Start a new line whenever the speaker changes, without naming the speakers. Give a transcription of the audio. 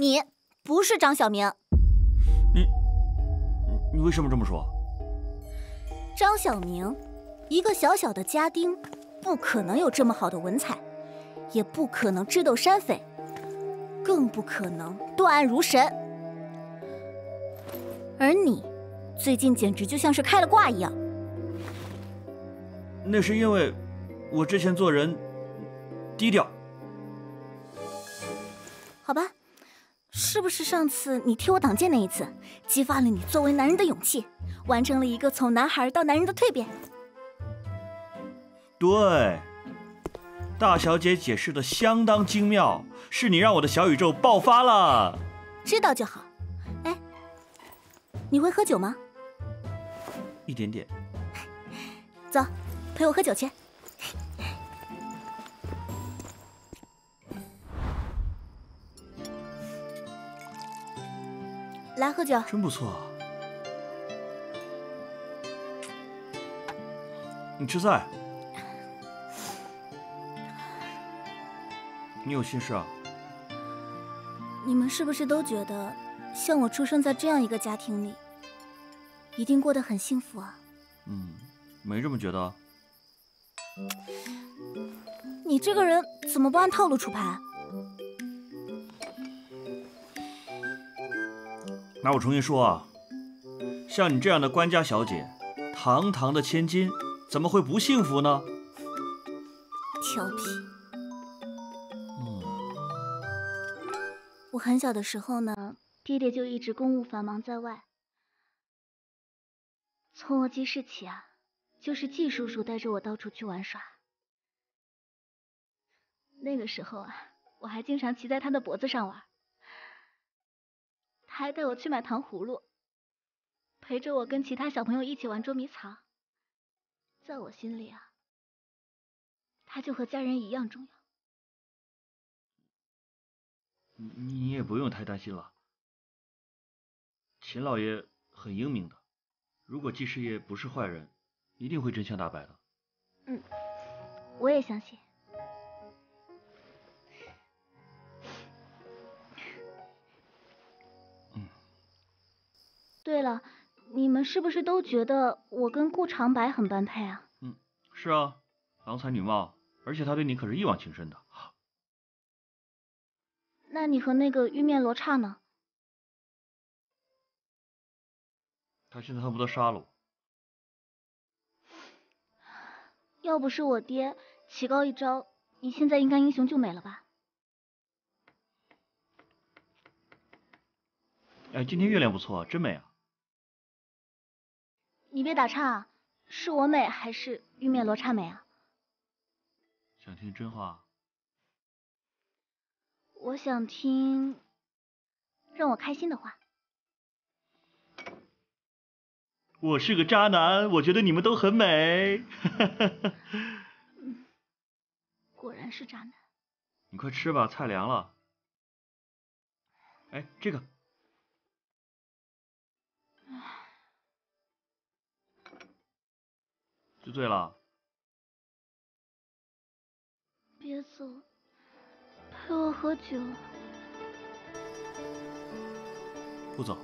你不是张小明。
你，你为什么这么说？
张小明，一个小小的家丁，不可能有这么好的文采，也不可能智斗山匪，更不可能断案如神。而你，最近简直就像是开了挂一样。
那是因为，我之前做人低调。
好吧，是不是上次你替我挡箭那一次，激发了你作为男人的勇气，完成了一个从男孩到男人的蜕变？
对，大小姐解释的相当精妙，是你让我的小宇宙爆发了。
知道就好。哎，你会喝酒吗？
一点点。
走。陪我喝酒去，来喝酒。
真不错。啊你吃菜。你有心事啊？
你们是不是都觉得，像我出生在这样一个家庭里，一定过得很幸福啊？
嗯，没这么觉得。
你这个人怎么不按套路出牌？
那我重新说啊，像你这样的官家小姐，堂堂的千金，怎么会不幸福呢？
调皮。
嗯。
我很小的时候呢，爹爹就一直公务繁忙在外。从我记事起啊。就是季叔叔带着我到处去玩耍，那个时候啊，我还经常骑在他的脖子上玩。他还带我去买糖葫芦，陪着我跟其他小朋友一起玩捉迷藏。在我心里啊，他就和家人一样重要。
你你也不用太担心了，秦老爷很英明的，如果季师爷不是坏人。一定会真相大白的。
嗯，我也相信。对了，你们是不是都觉得我跟顾长白很般配啊？
嗯，是啊，郎才女貌，而且他对你可是一往情深的。
那你和那个玉面罗刹呢？
他现在恨不得杀了我。
要不是我爹棋高一招，你现在应该英雄救美了吧？
哎，今天月亮不错，真美啊！
你别打岔啊，是我美还是玉面罗刹美啊？
想听真话？
我想听让我开心的话。
我是个渣男，我觉得你们都很美。
果然是渣男。
你快吃吧，菜凉了。哎，这个。就醉了。
别走，陪我喝酒。
不走。